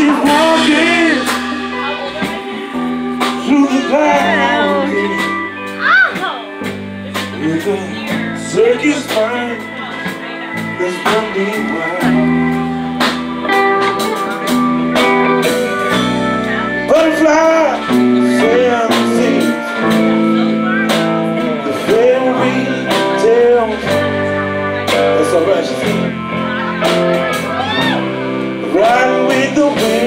she's walking through the valley a circus mind that's wondering wild. Butterfly, the fairy that's alright, she's one with the wind.